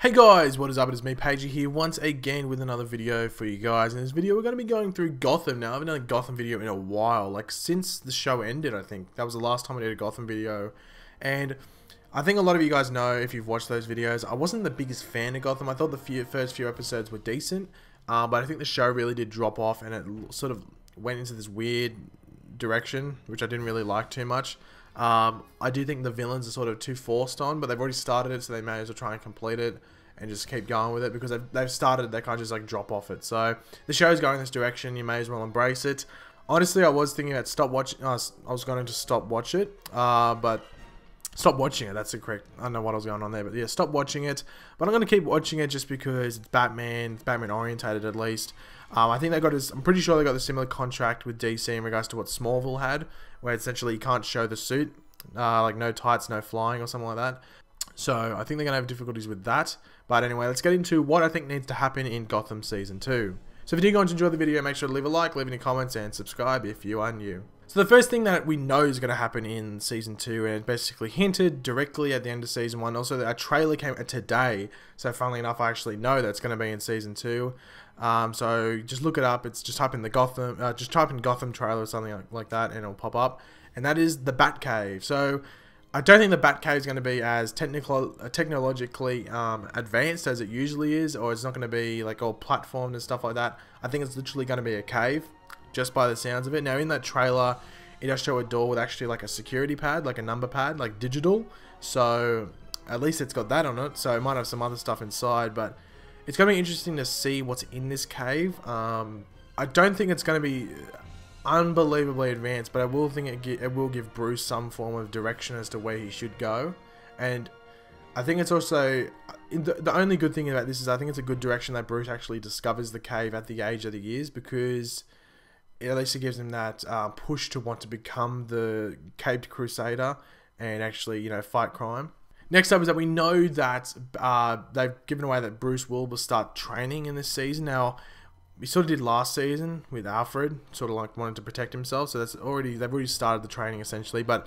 Hey guys, what is up? It is me, Pagey here, once again with another video for you guys. In this video, we're going to be going through Gotham. Now, I haven't done a Gotham video in a while, like since the show ended, I think. That was the last time I did a Gotham video. And I think a lot of you guys know, if you've watched those videos, I wasn't the biggest fan of Gotham. I thought the few, first few episodes were decent, uh, but I think the show really did drop off and it sort of went into this weird direction, which I didn't really like too much. Um, I do think the villains are sort of too forced on, but they've already started it, so they may as well try and complete it and just keep going with it because they've, they've started, they can't just like drop off it. So the show's going this direction, you may as well embrace it. Honestly, I was thinking about stop watching, uh, I was going to stop watch it, uh, but stop watching it. That's the correct. I don't know what was going on there, but yeah, stop watching it. But I'm gonna keep watching it just because it's Batman, Batman orientated at least. Um, I think they got. I'm pretty sure they got the similar contract with DC in regards to what Smallville had, where essentially you can't show the suit, uh, like no tights, no flying, or something like that. So I think they're gonna have difficulties with that. But anyway, let's get into what I think needs to happen in Gotham Season 2. So if you do go to enjoy the video, make sure to leave a like, leave any comments, and subscribe if you are new. So the first thing that we know is going to happen in Season 2, and basically hinted directly at the end of Season 1, also a trailer came today, so funnily enough, I actually know that's going to be in Season 2. Um, so just look it up, it's just type in the Gotham, uh, just type in Gotham trailer or something like, like that, and it'll pop up. And that is the Batcave. So I don't think the Batcave is going to be as technical, uh, technologically um, advanced as it usually is, or it's not going to be like all platformed and stuff like that. I think it's literally going to be a cave, just by the sounds of it. Now, in that trailer, it does show a door with actually like a security pad, like a number pad, like digital. So at least it's got that on it. So it might have some other stuff inside, but it's going to be interesting to see what's in this cave. Um, I don't think it's going to be unbelievably advanced, but I will think it, it will give Bruce some form of direction as to where he should go. And I think it's also the, the only good thing about this is I think it's a good direction that Bruce actually discovers the cave at the age that he is because at least it gives him that uh, push to want to become the caped crusader and actually you know fight crime. Next up is that we know that uh, they've given away that Bruce Will will start training in this season. Now, we sort of did last season with Alfred, sort of like wanted to protect himself. So that's already they've already started the training essentially. But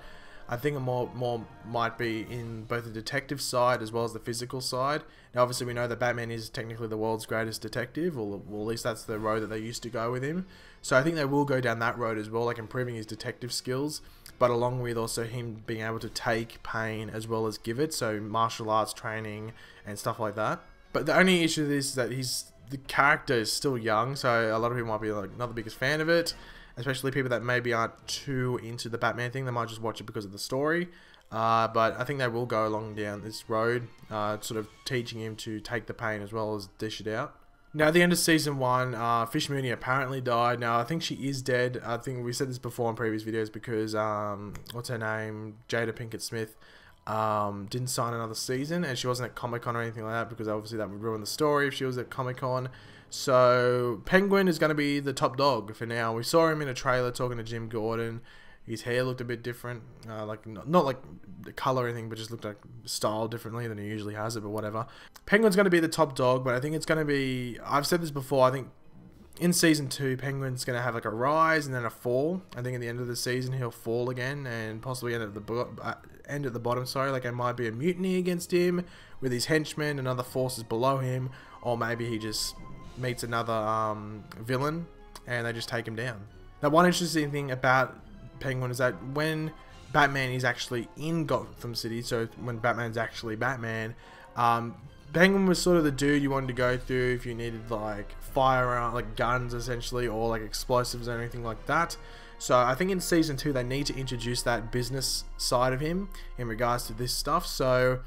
I think more more might be in both the detective side as well as the physical side. Now, obviously, we know that Batman is technically the world's greatest detective, or well, at least that's the road that they used to go with him. So I think they will go down that road as well, like improving his detective skills, but along with also him being able to take pain as well as give it. So martial arts training and stuff like that. But the only issue is that he's the character is still young, so a lot of people might be like not the biggest fan of it. Especially people that maybe aren't too into the Batman thing, they might just watch it because of the story. Uh, but I think they will go along down this road, uh, sort of teaching him to take the pain as well as dish it out. Now, at the end of season one, uh, Fish Mooney apparently died. Now, I think she is dead. I think we said this before in previous videos because, um, what's her name? Jada Pinkett Smith um, didn't sign another season, and she wasn't at Comic Con or anything like that because obviously that would ruin the story if she was at Comic Con. So Penguin is going to be the top dog for now. We saw him in a trailer talking to Jim Gordon. His hair looked a bit different, uh, like not, not like the color or anything, but just looked like style differently than he usually has it. But whatever. Penguin's going to be the top dog, but I think it's going to be. I've said this before. I think in season two, Penguin's going to have like a rise and then a fall. I think at the end of the season, he'll fall again and possibly end at the uh, end at the bottom. Sorry, like it might be a mutiny against him with his henchmen and other forces below him, or maybe he just meets another um, villain and they just take him down. Now, one interesting thing about Penguin is that when Batman is actually in Gotham City, so when Batman's actually Batman, um, Penguin was sort of the dude you wanted to go through if you needed like firearm, like guns essentially, or like explosives or anything like that. So I think in season two they need to introduce that business side of him in regards to this stuff. So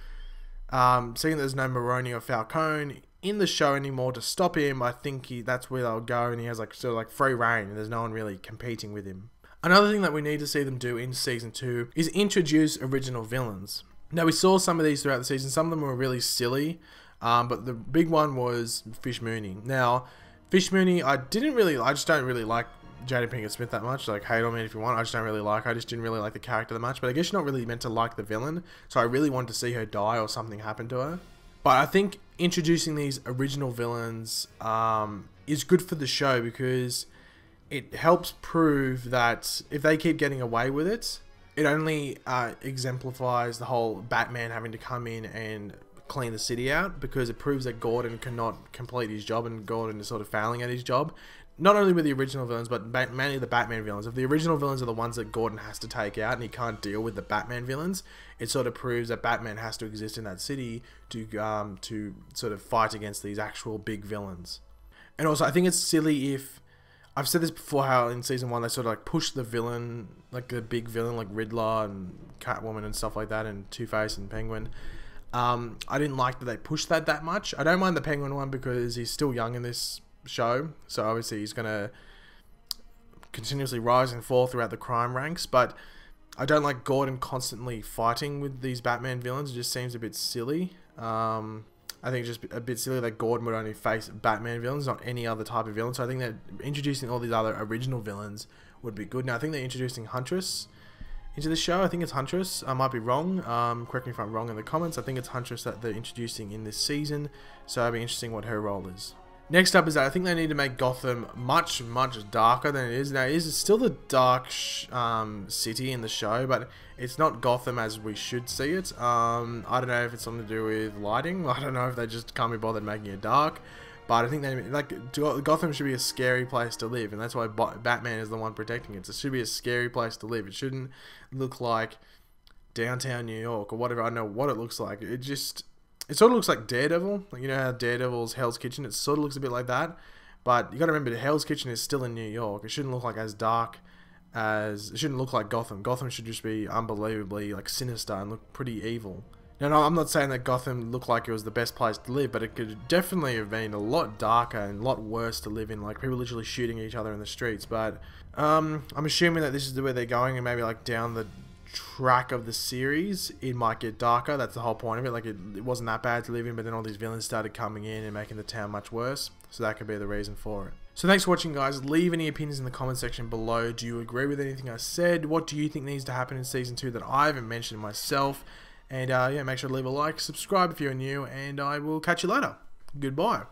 um, seeing there's no Maroni or Falcone in the show anymore to stop him, I think he, that's where they'll go, and he has like sort of like free reign, and there's no one really competing with him. Another thing that we need to see them do in season two is introduce original villains. Now we saw some of these throughout the season. Some of them were really silly, um, but the big one was Fish Mooney. Now, Fish Mooney, I didn't really, I just don't really like Jada Pinkett Smith that much. Like, hate on me if you want. I just don't really like. I just didn't really like the character that much. But I guess you're not really meant to like the villain. So I really wanted to see her die or something happen to her. But I think introducing these original villains um, is good for the show because it helps prove that if they keep getting away with it, it only uh, exemplifies the whole Batman having to come in and clean the city out because it proves that Gordon cannot complete his job and Gordon is sort of failing at his job. Not only with the original villains, but mainly the Batman villains. If the original villains are the ones that Gordon has to take out and he can't deal with the Batman villains, it sort of proves that Batman has to exist in that city to um, to sort of fight against these actual big villains. And also, I think it's silly if I've said this before how in season one they sort of like push the villain, like the big villain, like Riddler and Catwoman and stuff like that, and Two Face and Penguin. Um, I didn't like that they pushed that that much. I don't mind the Penguin one because he's still young in this show, so obviously he's gonna continuously rise and fall throughout the crime ranks. But I don't like Gordon constantly fighting with these Batman villains. It just seems a bit silly. Um, I think it's just a bit silly that Gordon would only face Batman villains, not any other type of villain. So I think that introducing all these other original villains would be good. Now I think they're introducing Huntress into the show. I think it's Huntress. I might be wrong. Um, correct me if I'm wrong in the comments. I think it's Huntress that they're introducing in this season. So it'll be interesting what her role is. Next up is that I think they need to make Gotham much, much darker than it is. Now, it is still the dark um, city in the show, but it's not Gotham as we should see it. Um, I don't know if it's something to do with lighting. I don't know if they just can't be bothered making it dark. But I think they like Gotham should be a scary place to live, and that's why Batman is the one protecting it. So it should be a scary place to live. It shouldn't look like downtown New York or whatever. I don't know what it looks like. It just it sort of looks like Daredevil. Like, you know how Daredevil's Hell's Kitchen, it sort of looks a bit like that. But you got to remember, Hell's Kitchen is still in New York. It shouldn't look like as dark as it shouldn't look like Gotham. Gotham should just be unbelievably like sinister and look pretty evil. Now, no, I'm not saying that Gotham looked like it was the best place to live, but it could definitely have been a lot darker and a lot worse to live in. Like people literally shooting each other in the streets. But um, I'm assuming that this is the way they're going, and maybe like down the track of the series, it might get darker. That's the whole point of it. Like, it, it wasn't that bad to live in, but then all these villains started coming in and making the town much worse. So that could be the reason for it. So thanks for watching, guys. Leave any opinions in the comment section below. Do you agree with anything I said? What do you think needs to happen in Season 2 that I haven't mentioned myself? And uh, yeah, make sure to leave a like, subscribe if you're new, and I will catch you later. Goodbye.